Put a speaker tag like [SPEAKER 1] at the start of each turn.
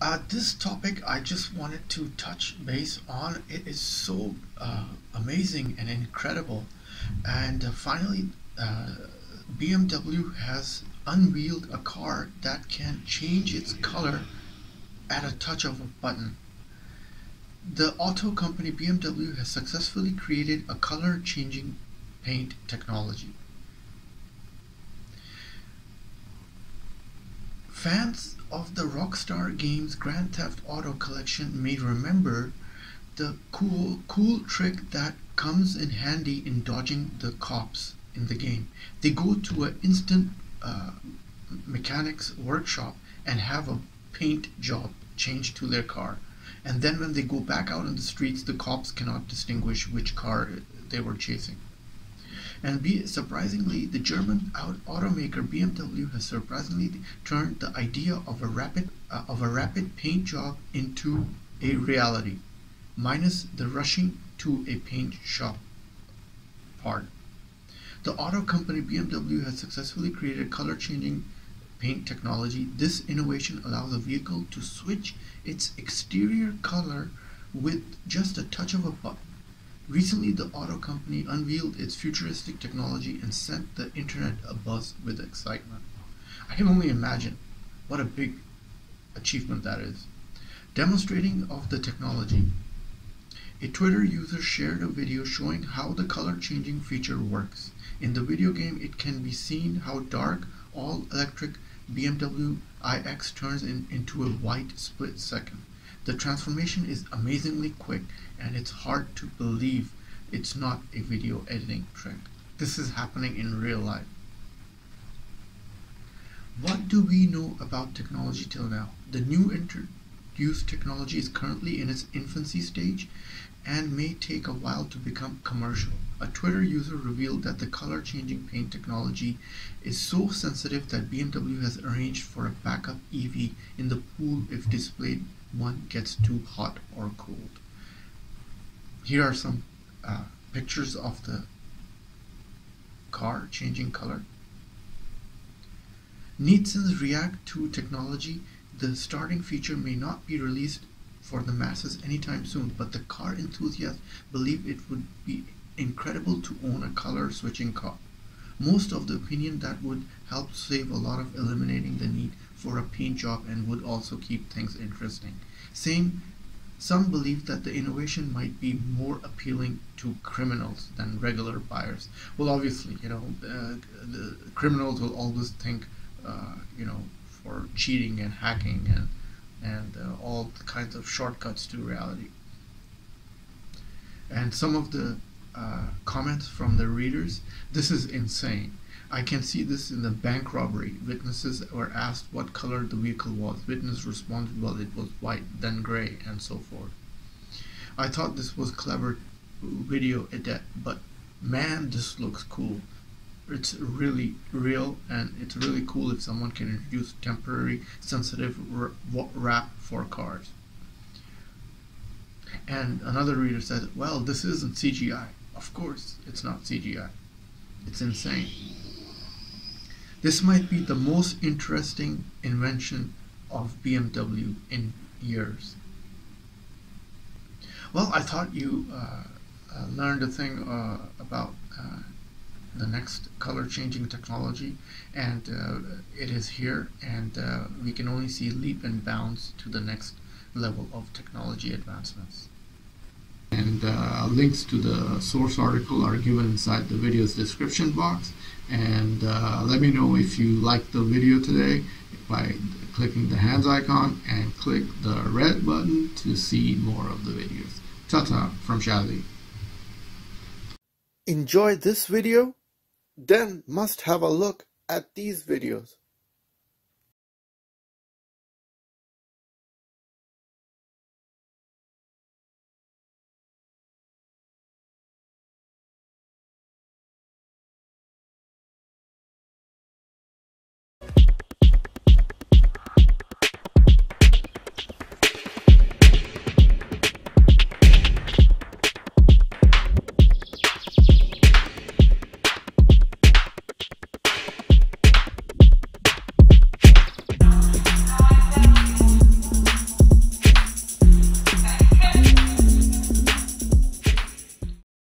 [SPEAKER 1] Uh, this topic I just wanted to touch base on. It is so uh, amazing and incredible. And uh, finally, uh, BMW has unveiled a car that can change its color at a touch of a button. The auto company BMW has successfully created a color changing paint technology. Fans of the Rockstar Games Grand Theft Auto collection may remember the cool cool trick that comes in handy in dodging the cops in the game. They go to an instant uh, mechanics workshop and have a paint job changed to their car. And then when they go back out on the streets, the cops cannot distinguish which car they were chasing. And be, surprisingly, the German automaker BMW has surprisingly turned the idea of a rapid uh, of a rapid paint job into a reality, minus the rushing to a paint shop part. The auto company BMW has successfully created color changing paint technology. This innovation allows a vehicle to switch its exterior color with just a touch of a button. Recently, the auto company unveiled its futuristic technology and sent the internet abuzz with excitement. I can only imagine what a big achievement that is. Demonstrating of the technology. A Twitter user shared a video showing how the color changing feature works. In the video game, it can be seen how dark all electric BMW iX turns in, into a white split second. The transformation is amazingly quick and it's hard to believe it's not a video editing trick. This is happening in real life. What do we know about technology till now? The new introduced technology is currently in its infancy stage and may take a while to become commercial. A Twitter user revealed that the color changing paint technology is so sensitive that BMW has arranged for a backup EV in the if displayed one gets too hot or cold. Here are some uh, pictures of the car changing color. Nitson's React 2 technology, the starting feature may not be released for the masses anytime soon, but the car enthusiasts believe it would be incredible to own a color switching car. Most of the opinion that would help save a lot of eliminating the for a paint job and would also keep things interesting. Same, some believe that the innovation might be more appealing to criminals than regular buyers. Well, obviously, you know, uh, the criminals will always think, uh, you know, for cheating and hacking and and uh, all kinds of shortcuts to reality. And some of the uh, comments from the readers, this is insane. I can see this in the bank robbery. Witnesses were asked what color the vehicle was. Witness responded, well, it was white, then gray, and so forth. I thought this was clever video edit, but man, this looks cool. It's really real, and it's really cool if someone can introduce temporary sensitive wrap for cars. And another reader said, well, this isn't CGI. Of course, it's not CGI. It's insane. This might be the most interesting invention of BMW in years. Well, I thought you uh, uh, learned a thing uh, about uh, the next color changing technology and uh, it is here and uh, we can only see leap and bounds to the next level of technology advancements. And links to the source article are given inside the video's description box and uh, let me know if you liked the video today by clicking the hands icon and click the red button to see more of the videos. Ta-ta from Shazy.
[SPEAKER 2] Enjoy this video? Then must have a look at these videos.